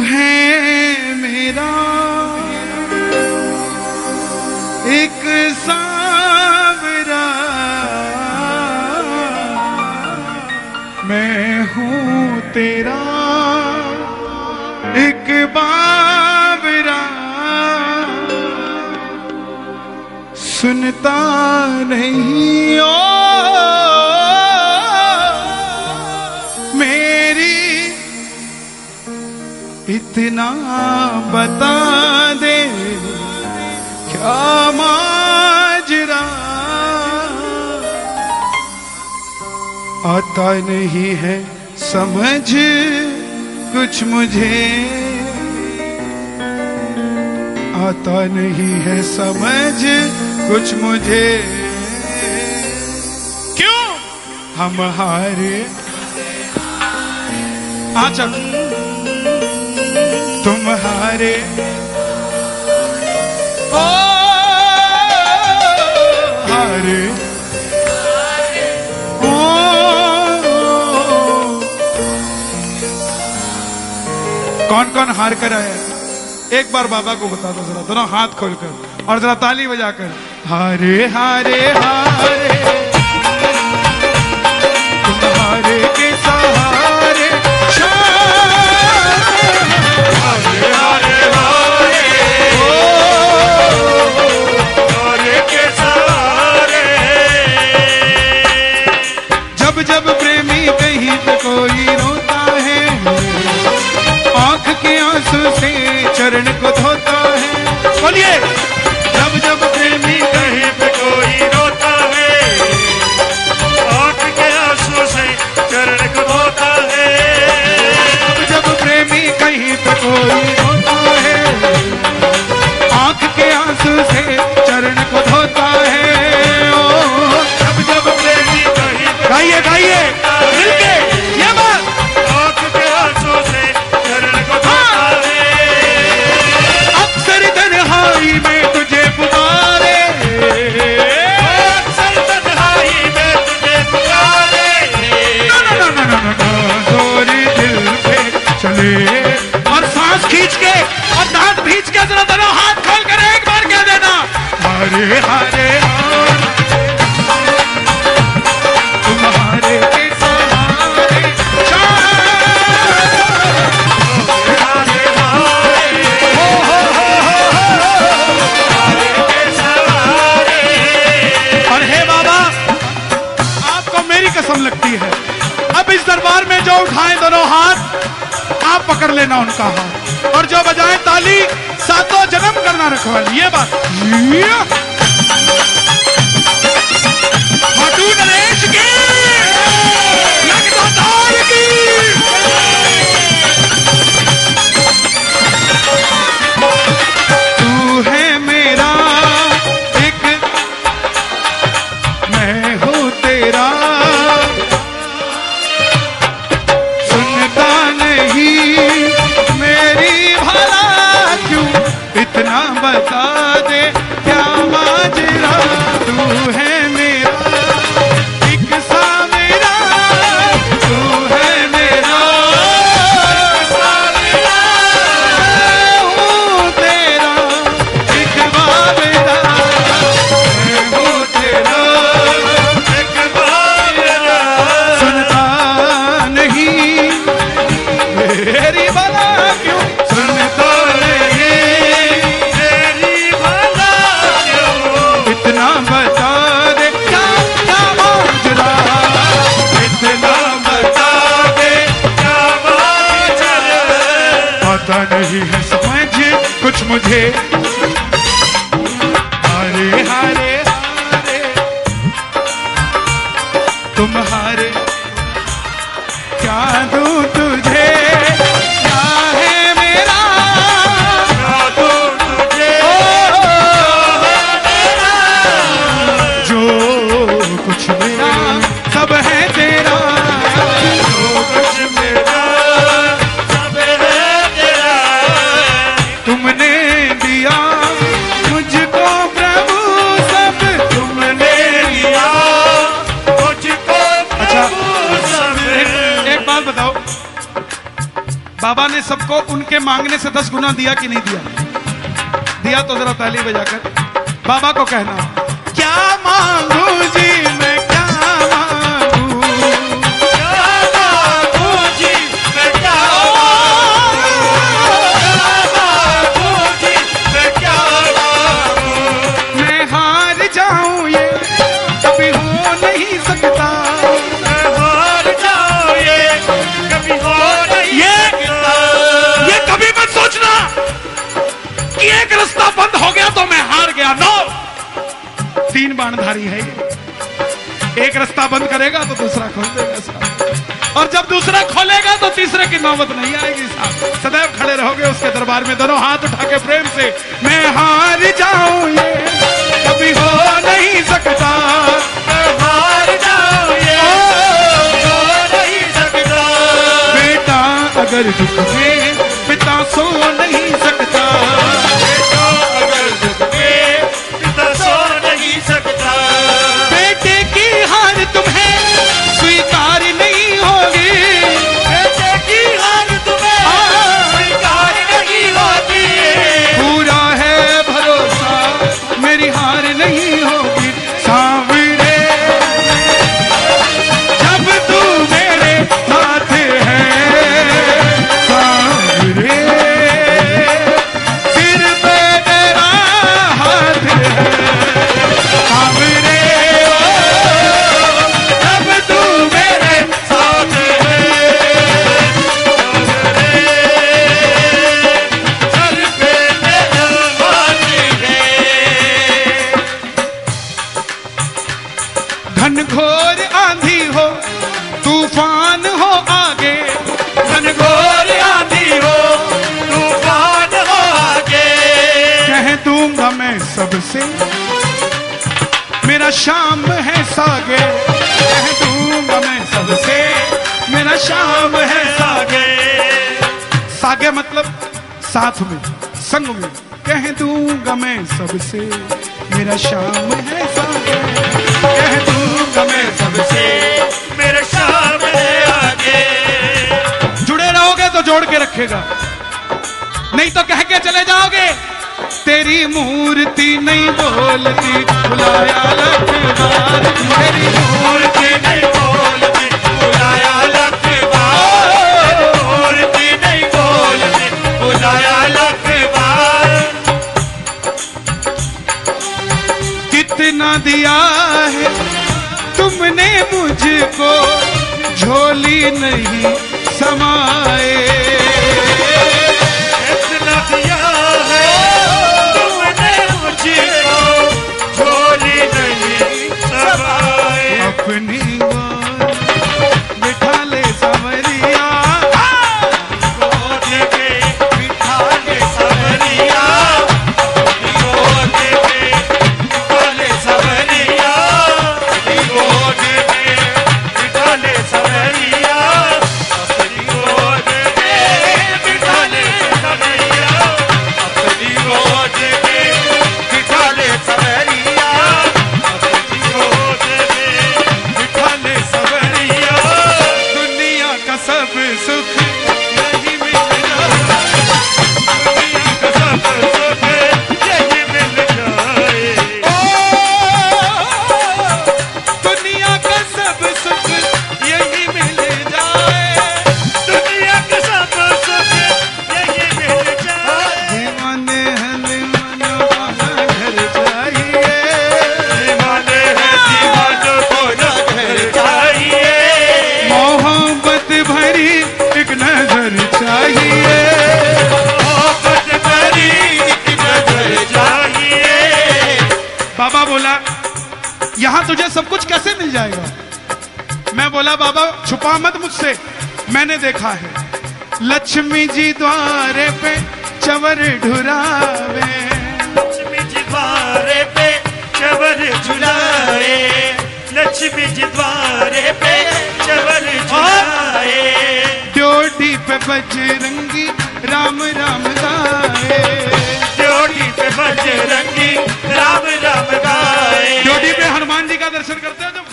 है मेरा। एक सावरा मैं हूँ तेरा। एक बाबरा। सुनता नहीं ओ इतना बता दे, क्या माजरा? आता नहीं है समझ, कुछ मुझे। आता नहीं है समझ, कुछ मुझे। क्यों? हम हारे। अच्छा तुम हारे ओ हारे ओ कौन कौन हार कर आया एक बार बाबा को बता दो जरा, दोनों हाथ खोलकर और जरा ताली बजाकर। हरे हरे, हारे। गाइए गाइए। मिलके ये बात। आँख के आँसू से चरण को धोता है। अक्सर तन्हाई में तुझे पुकारे। अक्सर तन्हाई में तुझे पुकारे। जोरी दिल पे चले। और सांस खींच के और दांत भींच के जरा दोनों हाथ खोल कर एक बार कह देना हरे हार पकड़ लेना उनका हाथ और जो बजाए ताली, सातों जन्म करना रखवाली ये बात ये। सब है तेरा। मुझको अच्छा, प्रभु सब। एक, बात बताओ। बाबा ने सबको उनके मांगने से दस गुना दिया कि नहीं दिया? दिया तो जरा ताली बजाकर बाबा को कहना क्या मांगू जी बाणधारी है एक रास्ता बंद करेगा तो दूसरा खोल देगा साहब। और जब दूसरा खोलेगा तो तीसरे की नौबत नहीं आएगी साहब। सदैव खड़े रहोगे उसके दरबार में। दोनों हाथ उठा के प्रेम से, मैं हार जाऊँ ये, कभी हो नहीं सकता। हार जाऊँ ये हो नहीं सकता। बेटा, अगर सबसे मेरा शाम है सागे, कह दूँगा मैं सबसे। मेरा शाम है सागे। सागे मतलब साथ में, संग में, कह दूँगा मैं सबसे। मेरा शाम है सागे, कह दूँगा मैं सबसे। मेरा शाम है आगे। जुड़े रहोगे तो जोड़ के रखेगा। नहीं तो कह के चले जाओगे। तेरी मूर्ति नहीं बोलती। बुलाया लखबार तेरी मूर्ति नहीं बोलती। बुलाया लखबार मूर्ति नहीं बोलती। बुलाया लखबार कितना दिया है तुमने मुझको। झोली नहीं समाए का तुझे सब कुछ कैसे मिल जाएगा? मैं बोला बाबा छुपा मत मुझसे। मैंने देखा है लक्ष्मी जी द्वारे पे चवर ढुरावे लक्ष्मी जी द्वारे पे चवर झुलाए लक्ष्मी जी द्वारे पे चवर झुलाए ड्योटी पे बजरंगी राम राम गाए। ड्योटी पे बजरंगी राम राम गाए। दर्शन करते हैं जो